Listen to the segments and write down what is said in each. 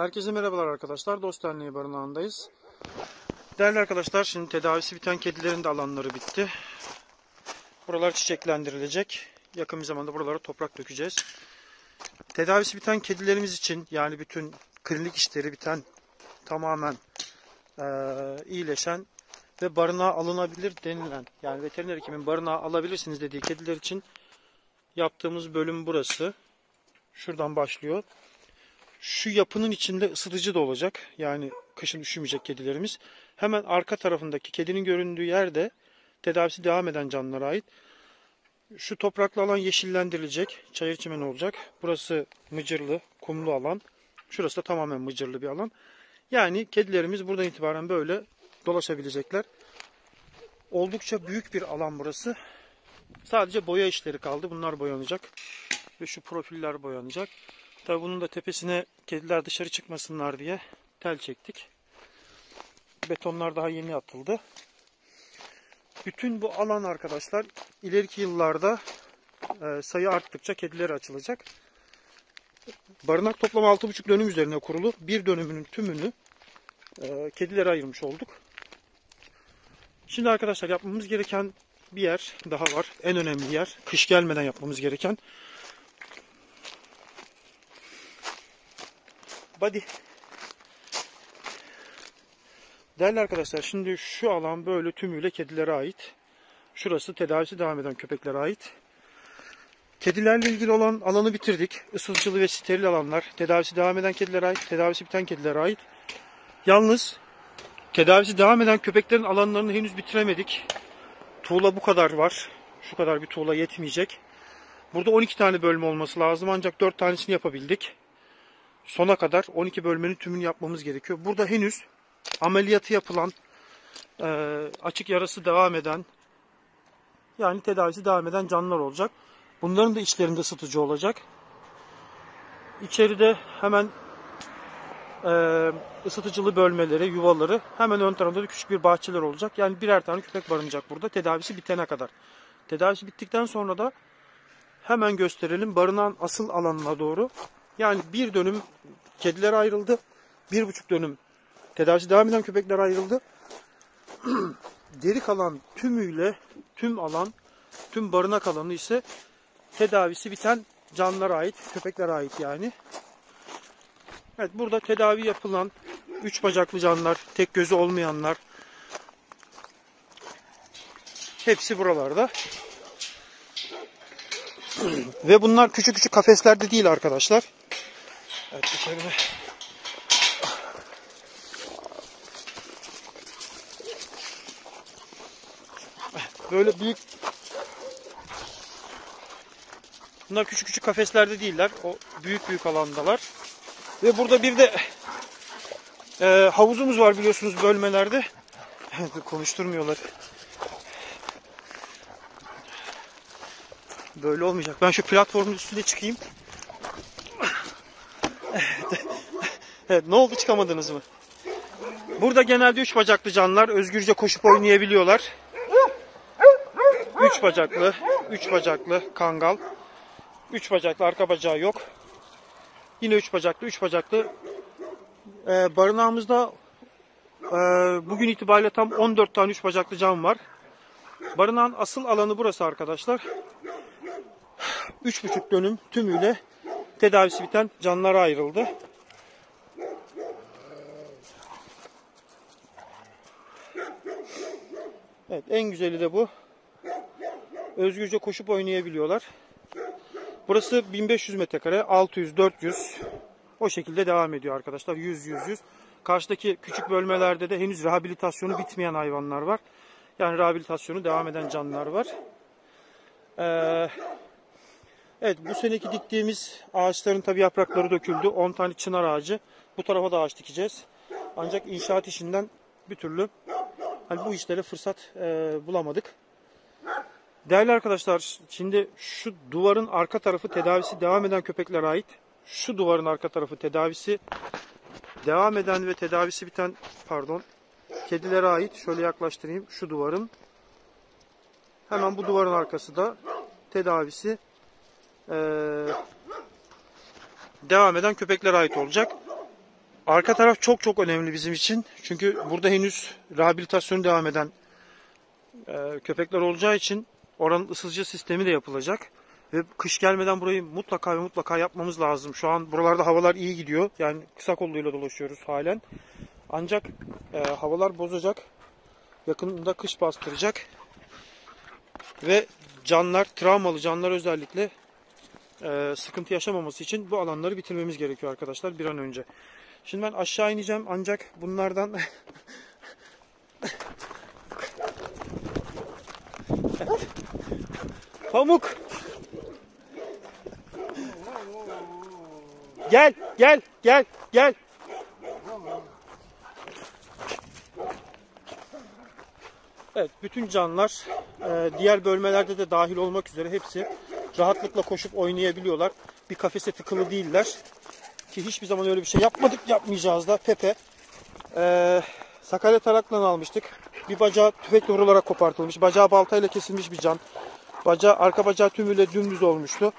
Herkese merhabalar arkadaşlar. Dost Derneği barınağındayız. Değerli arkadaşlar şimdi tedavisi biten kedilerin de alanları bitti. Buralar çiçeklendirilecek. Yakın bir zamanda buralara toprak dökeceğiz. Tedavisi biten kedilerimiz için yani bütün klinik işleri biten tamamen eee, iyileşen ve barınağa alınabilir denilen yani veteriner hekimin barınağa alabilirsiniz dediği kediler için yaptığımız bölüm burası. Şuradan başlıyor. Şu yapının içinde ısıtıcı da olacak. Yani kışın üşümeyecek kedilerimiz. Hemen arka tarafındaki kedinin göründüğü yerde tedavisi devam eden canlılara ait. Şu topraklı alan yeşillendirilecek. Çayır çimen olacak. Burası mıcırlı, kumlu alan. Şurası da tamamen mıcırlı bir alan. Yani kedilerimiz buradan itibaren böyle dolaşabilecekler. Oldukça büyük bir alan burası. Sadece boya işleri kaldı. Bunlar boyanacak. Ve şu profiller boyanacak. Tabi bunun da tepesine kediler dışarı çıkmasınlar diye tel çektik. Betonlar daha yeni atıldı. Bütün bu alan arkadaşlar ileriki yıllarda e, sayı arttıkça kedilere açılacak. Barınak toplam 6,5 dönüm üzerine kurulu. Bir dönümünün tümünü e, kedilere ayırmış olduk. Şimdi arkadaşlar yapmamız gereken bir yer daha var. En önemli yer. Kış gelmeden yapmamız gereken. Body. Değerli arkadaşlar şimdi şu alan böyle tümüyle kedilere ait. Şurası tedavisi devam eden köpeklere ait. Kedilerle ilgili olan alanı bitirdik. Isıtıcılı ve steril alanlar. Tedavisi devam eden kedilere ait. Tedavisi biten kedilere ait. Yalnız tedavisi devam eden köpeklerin alanlarını henüz bitiremedik. Tuğla bu kadar var. Şu kadar bir tuğla yetmeyecek. Burada 12 tane bölme olması lazım ancak 4 tanesini yapabildik sona kadar 12 bölmenin tümünü yapmamız gerekiyor. Burada henüz ameliyatı yapılan, e, açık yarası devam eden, yani tedavisi devam eden canlılar olacak. Bunların da içlerinde ısıtıcı olacak. İçeride hemen e, ısıtıcılı bölmeleri, yuvaları, hemen ön tarafında da küçük bir bahçeler olacak. Yani birer tane köpek barınacak burada tedavisi bitene kadar. Tedavisi bittikten sonra da hemen gösterelim barınan asıl alanına doğru yani bir dönüm kediler ayrıldı. Bir buçuk dönüm tedavisi devam eden köpekler ayrıldı. Geri kalan tümüyle tüm alan, tüm barınak alanı ise tedavisi biten canlılara ait, köpeklere ait yani. Evet burada tedavi yapılan üç bacaklı canlılar, tek gözü olmayanlar hepsi buralarda. Ve bunlar küçük küçük kafeslerde değil arkadaşlar. İçeride. Böyle büyük Bunlar küçük küçük kafeslerde değiller. O büyük büyük alandalar. Ve burada bir de e, havuzumuz var biliyorsunuz bölmelerde. Konuşturmuyorlar. Böyle olmayacak. Ben şu platformun üstüne çıkayım. Evet, ne oldu çıkamadınız mı? Burada genelde üç bacaklı canlılar özgürce koşup oynayabiliyorlar. Üç bacaklı, üç bacaklı kangal. Üç bacaklı arka bacağı yok. Yine üç bacaklı, üç bacaklı. Ee, barınağımızda e, bugün itibariyle tam 14 tane üç bacaklı cam var. Barınağın asıl alanı burası arkadaşlar. 3,5 dönüm tümüyle tedavisi biten canlılara ayrıldı. Evet en güzeli de bu. Özgürce koşup oynayabiliyorlar. Burası 1500 metrekare, 600, 400 o şekilde devam ediyor arkadaşlar. 100, 100, 100. Karşıdaki küçük bölmelerde de henüz rehabilitasyonu bitmeyen hayvanlar var. Yani rehabilitasyonu devam eden canlılar var. Ee, evet bu seneki diktiğimiz ağaçların tabi yaprakları döküldü. 10 tane çınar ağacı. Bu tarafa da ağaç dikeceğiz. Ancak inşaat işinden bir türlü hani bu işlere fırsat e, bulamadık. Değerli arkadaşlar şimdi şu duvarın arka tarafı tedavisi devam eden köpeklere ait. Şu duvarın arka tarafı tedavisi devam eden ve tedavisi biten pardon kedilere ait. Şöyle yaklaştırayım şu duvarın. Hemen bu duvarın arkası da tedavisi ee, devam eden köpeklere ait olacak. Arka taraf çok çok önemli bizim için. Çünkü burada henüz rehabilitasyonu devam eden e, köpekler olacağı için oranın ısıtıcı sistemi de yapılacak. Ve kış gelmeden burayı mutlaka ve mutlaka yapmamız lazım. Şu an buralarda havalar iyi gidiyor. Yani kısa kolluyla dolaşıyoruz halen. Ancak e, havalar bozacak. Yakında kış bastıracak. Ve canlar, travmalı canlar özellikle e, sıkıntı yaşamaması için bu alanları bitirmemiz gerekiyor arkadaşlar bir an önce. Şimdi ben aşağı ineceğim ancak bunlardan Pamuk Gel, gel, gel, gel. Evet, bütün canlılar e, diğer bölmelerde de dahil olmak üzere hepsi rahatlıkla koşup oynayabiliyorlar. Bir kafese tıkılı değiller. Ki hiçbir zaman öyle bir şey yapmadık, yapmayacağız da. Pepe, e, Sakarya taraklan almıştık. Bir bacağı tüfekle vurularak kopartılmış. Bacağı baltayla kesilmiş bir can. Bacağı, arka bacağı tümüyle dümdüz olmuştu.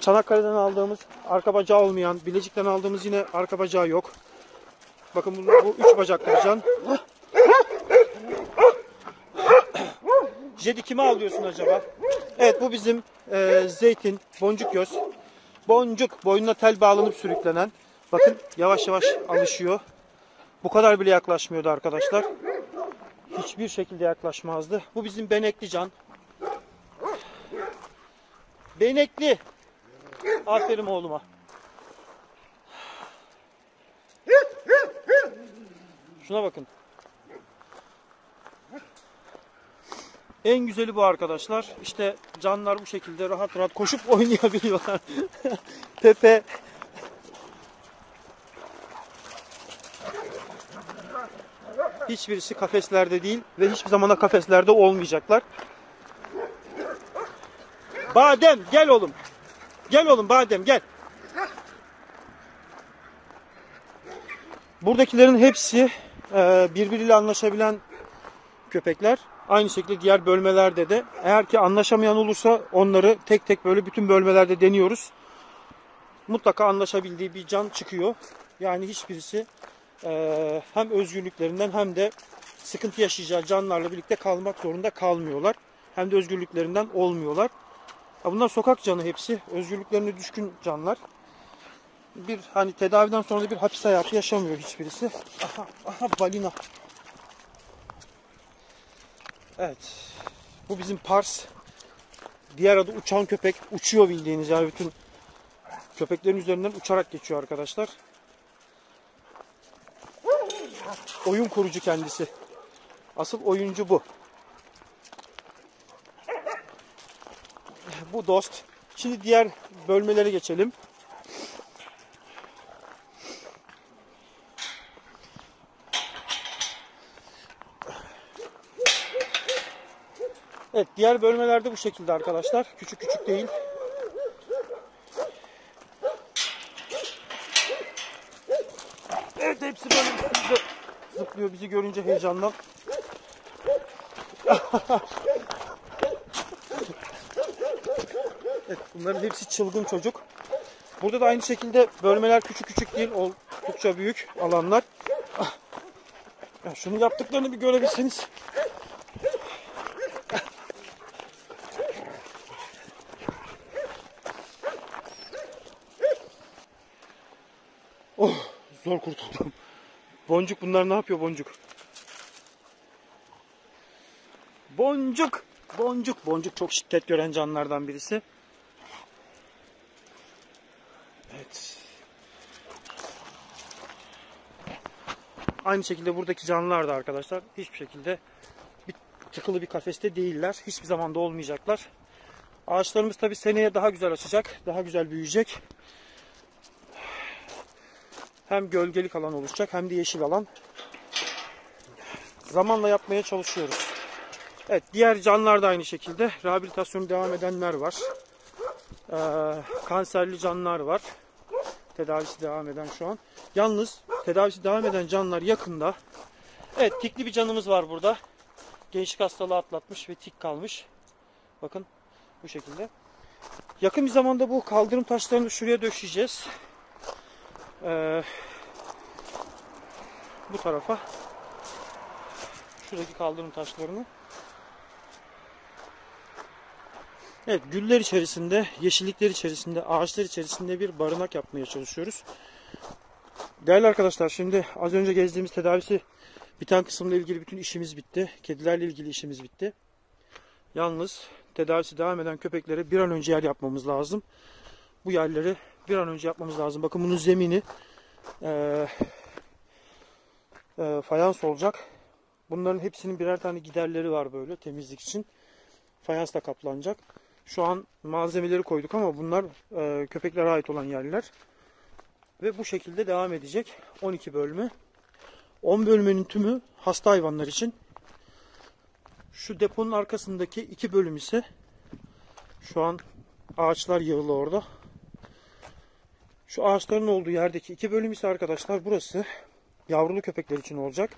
Çanakkale'den aldığımız arka bacağı olmayan, Bilecik'ten aldığımız yine arka bacağı yok. Bakın bu, bu üç bacaklı bir can. Jedi kime alıyorsun acaba? Evet bu bizim e, zeytin, boncuk göz. Boncuk boynuna tel bağlanıp sürüklenen. Bakın yavaş yavaş alışıyor. Bu kadar bile yaklaşmıyordu arkadaşlar. Hiçbir şekilde yaklaşmazdı. Bu bizim benekli can. Benekli. Aferin oğluma. Şuna bakın. En güzeli bu arkadaşlar. İşte canlar bu şekilde rahat rahat koşup oynayabiliyorlar. Pepe. Hiçbirisi kafeslerde değil ve hiçbir zamana kafeslerde olmayacaklar. Badem gel oğlum. Gel oğlum Badem gel. Buradakilerin hepsi e, birbiriyle anlaşabilen köpekler. Aynı şekilde diğer bölmelerde de eğer ki anlaşamayan olursa onları tek tek böyle bütün bölmelerde deniyoruz. Mutlaka anlaşabildiği bir can çıkıyor. Yani hiçbirisi e, hem özgürlüklerinden hem de sıkıntı yaşayacağı canlarla birlikte kalmak zorunda kalmıyorlar. Hem de özgürlüklerinden olmuyorlar. Bunlar sokak canı hepsi. Özgürlüklerine düşkün canlar. Bir hani tedaviden sonra da bir hapis hayatı yaşamıyor hiçbirisi. Aha, aha balina. Evet. Bu bizim Pars. Diğer adı uçan köpek. Uçuyor bildiğiniz yani bütün köpeklerin üzerinden uçarak geçiyor arkadaşlar. Oyun kurucu kendisi. Asıl oyuncu bu. Bu dost. Şimdi diğer bölmelere geçelim. Evet diğer bölmelerde bu şekilde arkadaşlar. Küçük küçük değil. Evet hepsi böyle zıplıyor bizi görünce heyecandan. evet bunların hepsi çılgın çocuk. Burada da aynı şekilde bölmeler küçük küçük değil oldukça büyük alanlar. Ya şunu yaptıklarını bir görebilseniz. Zor kurtuldum. Boncuk bunlar ne yapıyor boncuk? Boncuk. Boncuk. Boncuk çok şiddet gören canlılardan birisi. Evet. Aynı şekilde buradaki canlılar da arkadaşlar hiçbir şekilde bir, tıkılı bir kafeste değiller. Hiçbir zaman da olmayacaklar. Ağaçlarımız tabi seneye daha güzel açacak. Daha güzel büyüyecek. Hem gölgelik alan oluşacak hem de yeşil alan. Zamanla yapmaya çalışıyoruz. Evet diğer canlılar da aynı şekilde. Rehabilitasyonu devam edenler var. Ee, kanserli canlılar var. Tedavisi devam eden şu an. Yalnız tedavisi devam eden canlılar yakında. Evet tikli bir canımız var burada. Gençlik hastalığı atlatmış ve tik kalmış. Bakın bu şekilde. Yakın bir zamanda bu kaldırım taşlarını şuraya döşeyeceğiz. Ee, bu tarafa şuradaki kaldırım taşlarını Evet, güller içerisinde, yeşillikler içerisinde, ağaçlar içerisinde bir barınak yapmaya çalışıyoruz. Değerli arkadaşlar, şimdi az önce gezdiğimiz tedavisi biten kısımla ilgili bütün işimiz bitti. Kedilerle ilgili işimiz bitti. Yalnız tedavisi devam eden köpeklere bir an önce yer yapmamız lazım. Bu yerleri bir an önce yapmamız lazım. Bakın bunun zemini eee eee, fayans olacak. Bunların hepsinin birer tane giderleri var böyle temizlik için. Fayansla kaplanacak. Şu an malzemeleri koyduk ama bunlar eee, köpeklere ait olan yerler. Ve bu şekilde devam edecek. 12 bölümü. 10 bölümünün tümü hasta hayvanlar için. Şu deponun arkasındaki iki bölüm ise şu an ağaçlar yığılı orada. Şu ağaçların olduğu yerdeki iki bölüm ise arkadaşlar burası yavrulu köpekler için olacak.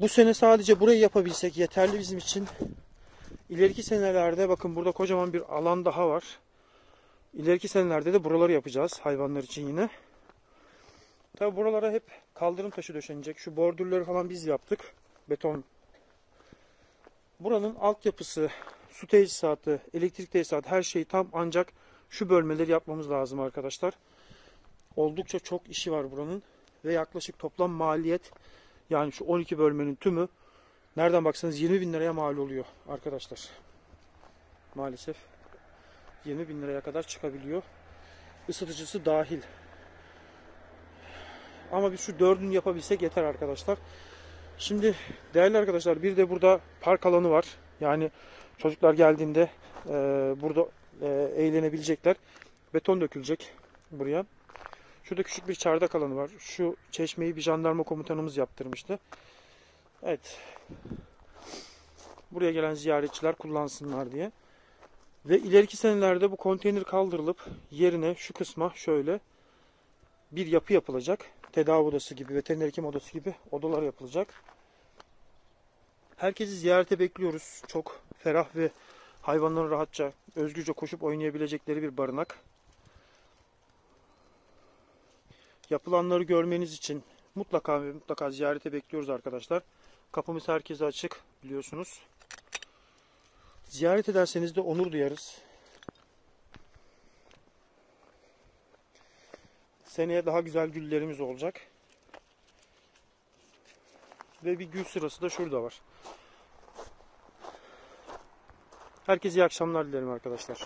Bu sene sadece burayı yapabilsek yeterli bizim için. İleriki senelerde bakın burada kocaman bir alan daha var. İleriki senelerde de buraları yapacağız hayvanlar için yine. Tabi buralara hep kaldırım taşı döşenecek. Şu bordürleri falan biz yaptık. Beton. Buranın altyapısı, su tesisatı, elektrik tesisatı her şey tam ancak şu bölmeleri yapmamız lazım arkadaşlar. Oldukça çok işi var buranın. Ve yaklaşık toplam maliyet yani şu 12 bölmenin tümü nereden baksanız 20 bin liraya mal oluyor arkadaşlar. Maalesef 20 bin liraya kadar çıkabiliyor. Isıtıcısı dahil. Ama biz şu dördünü yapabilsek yeter arkadaşlar. Şimdi değerli arkadaşlar bir de burada park alanı var. Yani çocuklar geldiğinde e, burada e, eğlenebilecekler. Beton dökülecek buraya. Şurada küçük bir çardak alanı var. Şu çeşmeyi bir jandarma komutanımız yaptırmıştı. Evet. Buraya gelen ziyaretçiler kullansınlar diye. Ve ileriki senelerde bu konteyner kaldırılıp yerine şu kısma şöyle bir yapı yapılacak. Tedavi odası gibi, veteriner hekim odası gibi odalar yapılacak. Herkesi ziyarete bekliyoruz. Çok ferah ve hayvanların rahatça, özgürce koşup oynayabilecekleri bir barınak. Yapılanları görmeniz için mutlaka mutlaka ziyarete bekliyoruz arkadaşlar. Kapımız herkese açık biliyorsunuz. Ziyaret ederseniz de onur duyarız. Seneye daha güzel güllerimiz olacak. Ve bir gül sırası da şurada var. Herkese iyi akşamlar dilerim arkadaşlar.